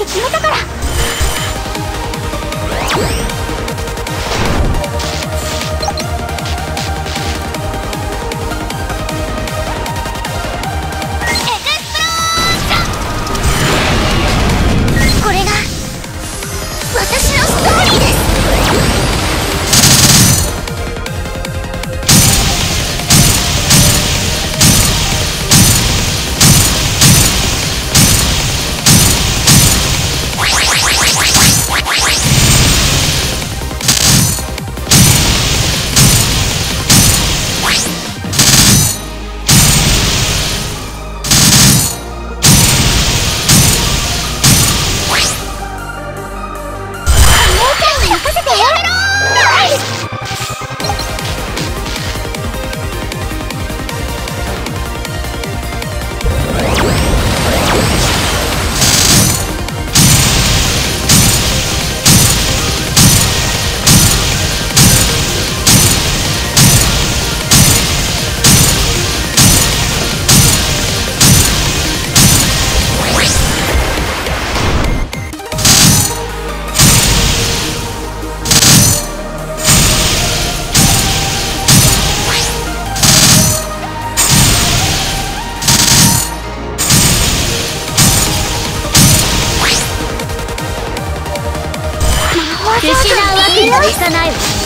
って決めたから。失うわけにはいかないわ。